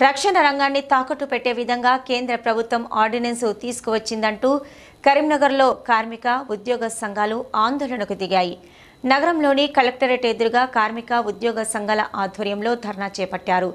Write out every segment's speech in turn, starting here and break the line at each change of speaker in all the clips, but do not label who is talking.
రక్షణ రంగాన్ని తాకట్టు పెట్టే విధంగా కేంద్ర ప్రభుత్వం ఆర్డినెన్స్ తీసుకువచ్చిందంటూ కరీంనగర్లో కార్మిక ఉద్యోగ సంఘాలు ఆందోళనకు దిగాయి. నగరంలోని కలెక్టరేట్ ఎదురుగా కార్మిక ఉద్యోగ సంఘాల ఆధ్వర్యంలో ధర్నా చేపట్టారు.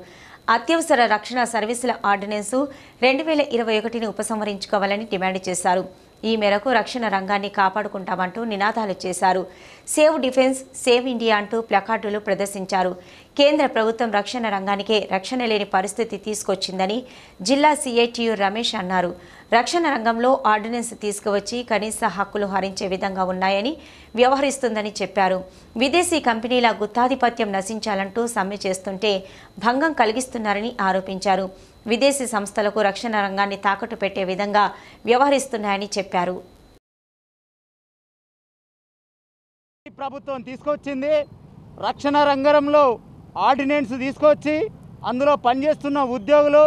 అత్యవసర రక్షణ సర్వీసుల ఆర్డినెన్సు రెండు వేల ఇరవై ఒకటిని ఉపసంహరించుకోవాలని డిమాండ్ చేశారు. ఈ మేరకు రక్షణ రంగాన్ని కాపాడుకుంటామంటూ నినాదాలు చేశారు. సేవ్ డిఫెన్స్ సేవ్ ఇండియా అంటూ ప్లకార్డులు ప్రదర్శించారు. కేంద్ర ప్రభుత్వం రక్షణ రంగానికే రక్షణ లేని పరిస్థితి తీసుకొచ్చిందని జిల్లా సీఐటియు రమేష్ అన్నారు. రక్షణ రంగంలో ఆర్డినెన్స్ తీసుకువచ్చి కనీస హక్కులు హరించే విధంగా ఉన్నాయని వ్యవహరిస్తుందని చెప్పారు. విదేశీ కంపెనీల గుత్తాధిపత్యం నశించాలంటూ సమ్మె చేస్తుంటే భంగం కలిగిస్తున్నారని ఆరోపించారు. విదేశీ సంస్థలకు రక్షణ రంగాన్ని తాకట్టు పెట్టే విధంగా వ్యవహరిస్తున్నాయని చెప్పారు.
ప్రభుత్వం తీసుకొచ్చింది రక్షణ రంగంలో ఆర్డినెన్స్ తీసుకొచ్చి అందులో పనిచేస్తున్న ఉద్యోగులు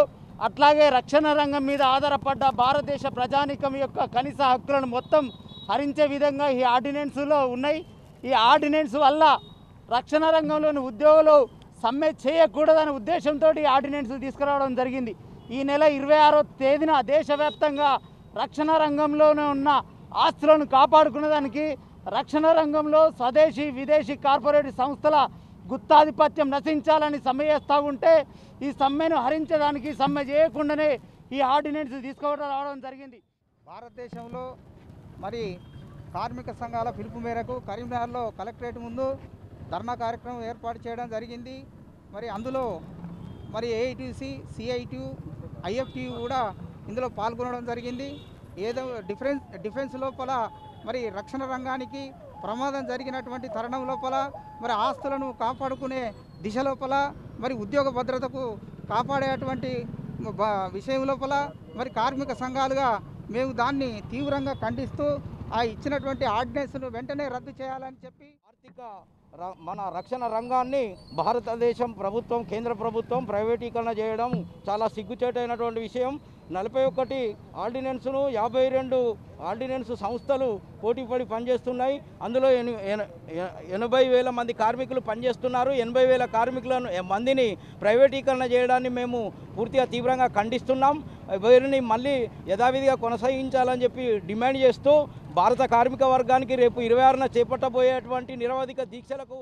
అట్లాగే రక్షణ రంగం మీద ఆధారపడ్డ భారతదేశ ప్రజానికం యొక్క కనీస హక్కులను మొత్తం హరించే విధంగా ఈ ఆర్డినెన్సులో ఉన్నాయి. ఈ ఆర్డినెన్స్ వల్ల రక్షణ రంగంలోని ఉద్యోగులు సమ్మె చేయకూడదనే ఉద్దేశంతో ఈ ఆర్డినెన్స్ తీసుకురావడం జరిగింది. ఈ నెల ఇరవై ఆరో తేదీన దేశవ్యాప్తంగా రక్షణ రంగంలోనే ఉన్న ఆస్తులను కాపాడుకునేదానికి రక్షణ రంగంలో స్వదేశీ విదేశీ కార్పొరేట్ సంస్థల గుత్తాధిపత్యం నశించాలని సమ్మె చేస్తూ ఉంటే ఈ సమ్మెను హరించడానికి సమ్మె చేయకుండానే ఈ ఆర్డినెన్స్ తీసుకోవడం రావడం జరిగింది.
భారతదేశంలో మరి కార్మిక సంఘాల పిలుపు మేరకు కరీంనగర్లో కలెక్టరేట్ ముందు ధర్నా కార్యక్రమం ఏర్పాటు చేయడం జరిగింది. మరి అందులో మరి ఏఐటీసీ సిఐటి ఐఎఫ్టి కూడా ఇందులో పాల్గొనడం జరిగింది. ఏదో డిఫరెన్స్ డిఫెన్స్ లోపల మరి రక్షణ రంగానికి ప్రమాదం జరిగినటువంటి తరుణం లోపల మరి ఆస్తులను కాపాడుకునే దిశ లోపల మరి ఉద్యోగ భద్రతకు కాపాడేటువంటి విషయం లోపల మరి కార్మిక సంఘాలుగా మేము దాన్ని తీవ్రంగా ఖండిస్తూ ఆ ఇచ్చినటువంటి ఆర్డినెన్స్ను వెంటనే రద్దు చేయాలని చెప్పి
ఆర్థిక మన రక్షణ రంగాన్ని భారతదేశం ప్రభుత్వం కేంద్ర ప్రభుత్వం ప్రైవేటీకరణ చేయడం చాలా సిగ్గుచేటైనటువంటి విషయం. నలభై ఒకటి ఆర్డినెన్స్ను యాభై రెండు ఆర్డినెన్స్ సంస్థలు పోటీపడి పనిచేస్తున్నాయి. అందులో ఎన- ఎనభై వేల మంది కార్మికులు పనిచేస్తున్నారు. ఎనభై వేల కార్మికులను మందిని ప్రైవేటీకరణ చేయడాన్ని మేము పూర్తిగా తీవ్రంగా ఖండిస్తున్నాం. వీరిని మళ్ళీ యథావిధిగా కొనసాగించాలని చెప్పి డిమాండ్ చేస్తూ భారత కార్మిక వర్గానికి రేపు ఇరవై ఆరున చేపట్టబోయేటువంటి నిరవధిక దీక్షలకు